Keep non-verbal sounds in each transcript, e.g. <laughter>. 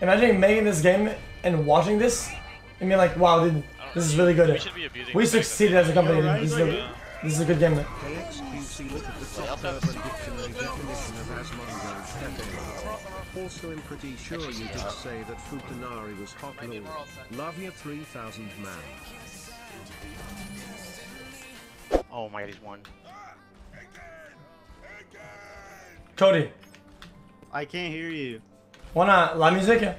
Imagine making this game and watching this and being like, wow, dude, this is really good. We should be We succeeded as a company. Alright, This is a, this is a good game. KXQC look at the top urban dictionary definition of Asmongo's cafe. Also I'm pretty sure you did say that Futanari was hot lol. Love you 3000 man. Oh my god, he's one. Cody, I can't hear you. Wanna la music?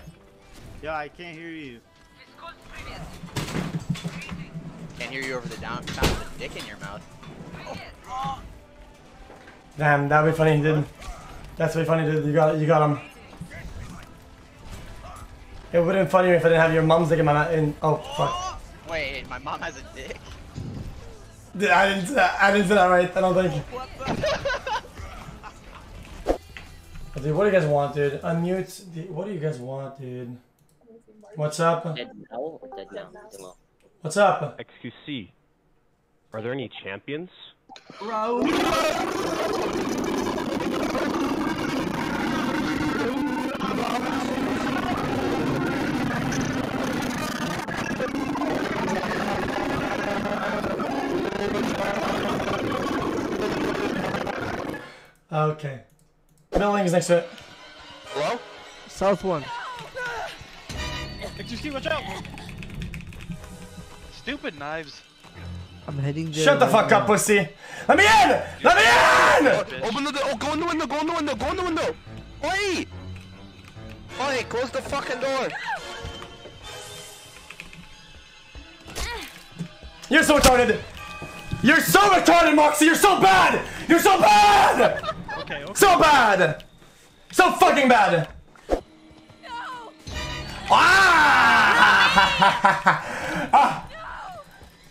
Yeah, I can't hear you. Can't hear you over the down sound of the dick in your mouth. Damn, that'd be funny, dude. That's really funny, dude. You got it. You got him. It would have been funnier if I didn't have your mom's dick in my mouth. In oh fuck. Wait, my mom has a dick. Dude, I didn't. say that- I didn't say that right. I don't think. Dude, what do you guys want, dude? Unmute. Dude, What do you guys want, dude? What's up? Dead now or dead now? Hello. What's up? XQC. Are there any champions? Okay. Building is next to it. Hello? South one. XQC, watch out! Stupid knives. I'm heading there. Shut the right fuck up, pussy. Let me in! Let me in! Open the door! Oh, go in the window! Go in the window! Go in the window! Wait! Wait! Close the fucking door! You're so retarded. You're so retarded, Moxie. You're so bad. You're so bad. Okay, okay. So bad. So fucking bad. Ah! ah!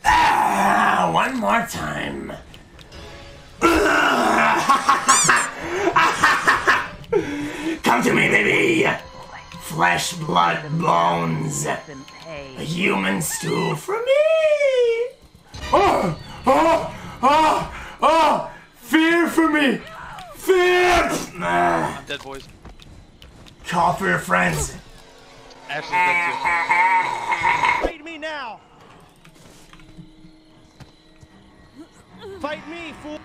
Ah, one more time. Come to me, baby. Flesh, blood, bones. A human stew for me. Dead, boys. call for your friends. Ashley's dead Fight me now! Fight me, fool!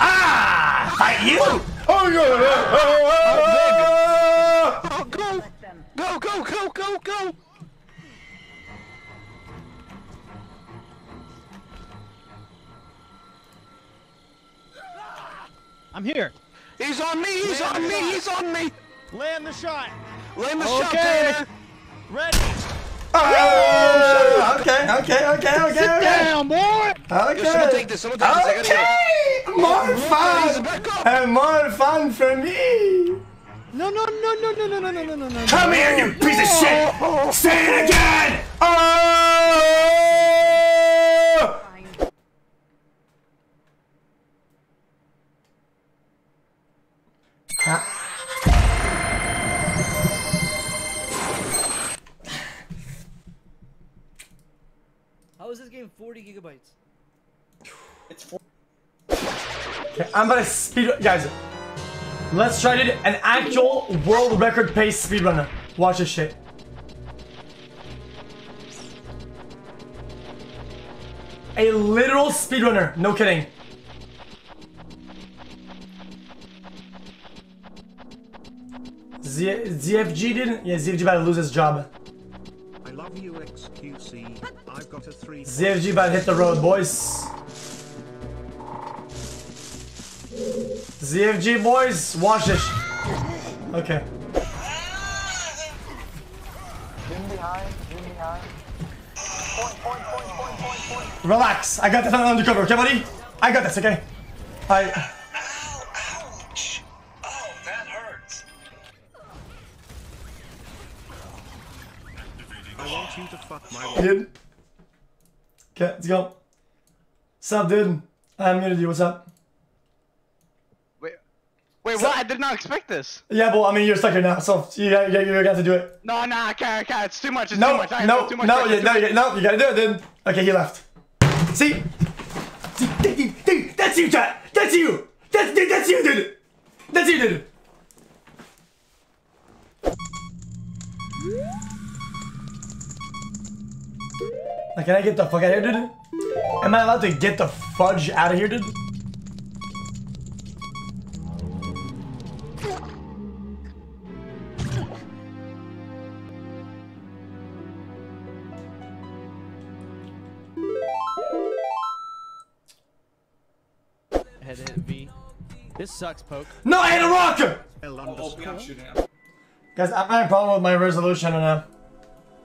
Ah! Fight you! Oh, no, Oh, go! Go, go, go, go, go! I'm here. He's on me! He's on me! He's on me! Land the shot. Land the shot, Okay. Ready. Oh, okay, okay, okay, okay, Sit okay. down, boy. Okay. Someone take this, someone take this, I gotta Okay. More fun. back. And more fun for me. No, no, no, no, no, no, no, no, no, no, no. Come here, you piece of shit. Oh, oh. Say it again. Oh! 40 gigabytes. It's 40. Okay, I'm gonna speed guys. Let's try to do an actual world record pace speedrunner. Watch this shit. A literal speedrunner, no kidding. Z ZFG didn't? Yeah, ZFG about to lose his job. Love you XQC. I've got a three. ZFG about to hit the road, boys. ZFG boys, watch this. Okay. Relax. I got this under undercover, okay, buddy? I got this, okay? I. Dude. Okay, let's go. What's up, dude? I muted you. What's up? Wait, wait, what? I did not expect this. Yeah, well, I mean, you're stuck here now, so you got, you you got to do it. No, no, I can't, I can't. It's too much. It's No, too much. I no, too much no, pressure, you, too no, much- you, no, you gotta do it, dude. Okay, he left. See? See, dude, dude, dude, that's you, chat. That's you. That's, dude, that's you, dude. That's you, dude. Like, can I get the fuck out of here, dude? Am I allowed to get the fudge out of here, dude? Head hit V. This sucks, poke. No, I hit a rock! Oh. I'm shooting. Guys, I'm having a problem with my resolution right now.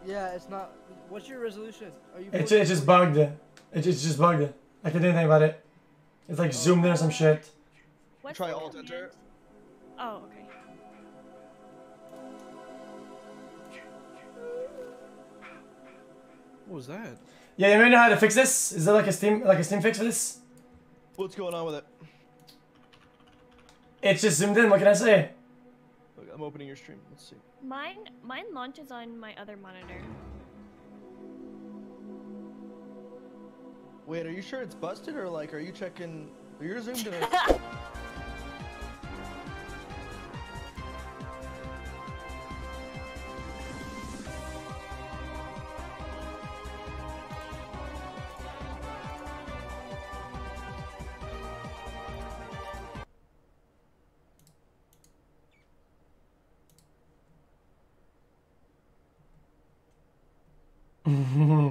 Yeah, it's not. What's your resolution? Are you? It's, it's just bugged. It, it's just bugged. I can't do anything about it. It's like zoomed in or some shit. What's Try the alt command? enter. Oh, okay. What was that? Yeah, you may know how to fix this? Is there like a Steam like a Steam fix for this? What's going on with it? It's just zoomed in, what can I say? Look, I'm opening your stream. Let's see. Mine, mine launches on my other monitor. Wait, are you sure it's busted or like, are you checking? You're zoomed in. Okay,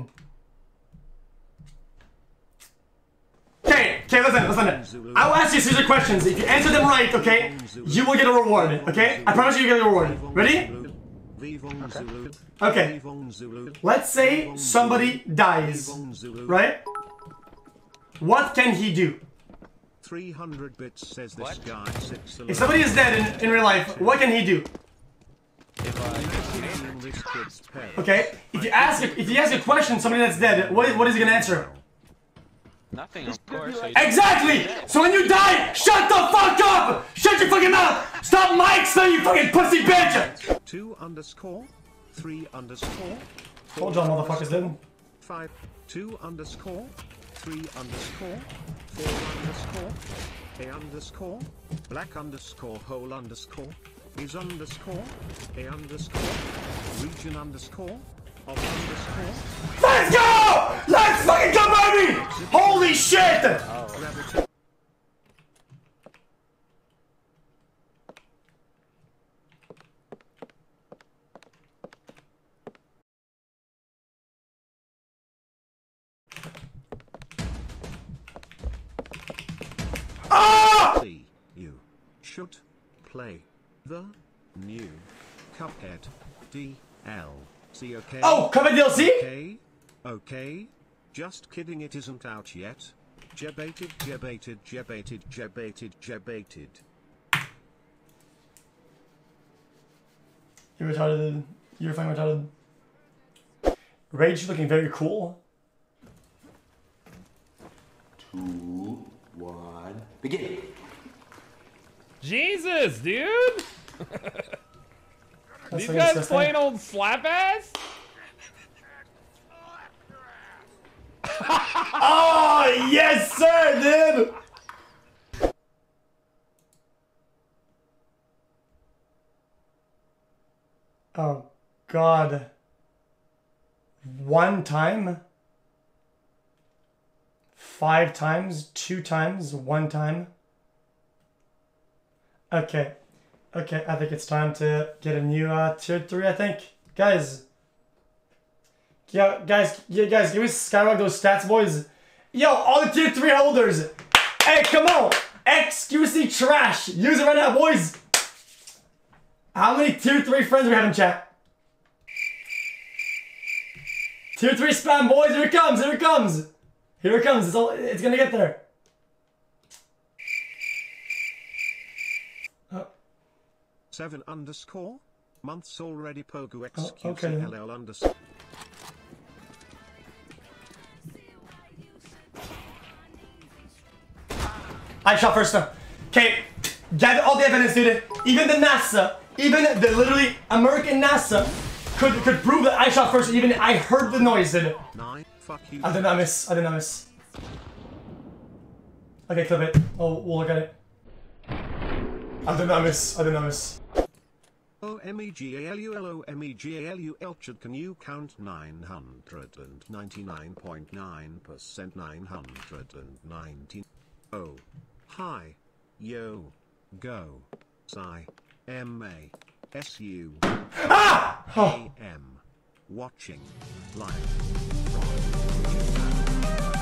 <laughs> <laughs> I will ask you a series of questions. If you answer them right, okay, you will get a reward, okay? I promise you you get a reward. Ready? Vivon Zulu. Okay. Let's say somebody dies, right? What can he do? 300 bits says this What? guy six If somebody is dead in, in real life, what can he do? in this. Okay? If you ask if you ask a question somebody that's dead, what, what is he gonna answer? Nothing, of course. Exactly! So when you die, shut the fuck up! Shut your fucking mouth! Stop mics though, you fucking pussy bitch! Two underscore. Three underscore. Hold on, motherfuckers, then. Five. Two underscore. Three underscore. Four underscore. A underscore. Black underscore. Hole underscore. Is underscore. A underscore. Region underscore. Of underscore. Let's go! Let's fucking go, baby! Holy shit! Gravity. Ah! See, you should play the new Cuphead DLC. Okay. Oh, Cuphead DLC? Okay. Okay. Just kidding. It isn't out yet. Jebaited, jebaited, jebaited, jebaited, jebaited. You're retarded. You're fucking retarded. Rage looking very cool. Two, one, begin. Jesus, dude! <laughs> These guys disgusting. plain old slap ass? Oh, yes, sir, dude! Oh, God. One time? Five times? Two times? One time? Okay. Okay, I think it's time to get a new uh, tier 3, I think. Guys. Yeah, guys, yeah, guys, give me skyrock those stats, boys. Yo, all the tier 3 holders. Hey, come on. XQC trash. Use it right now, boys. How many tier 3 friends we have in chat? Tier 3 spam, boys. Here it comes. Here it comes. Here it comes. It's, all, it's gonna get there. Seven underscore. Months already. Pogu Oh, okay. XQCLL underscore. I shot first now. Okay, gather all the evidence, dude. Even the NASA, even the literally American NASA could could prove that I shot first. Even I heard the noise, dude. Nine. Fuck you. I did not miss. I did not miss. Okay, clip it. Oh, we'll look at it. I did not miss. I did not miss. O M E G A L U L O M E G A L U Elchard, can you count 999.9% 990? Oh. Hi. Yo. Go. Sigh. M A. S U. Ah! A M. Watching. Live. From Japan.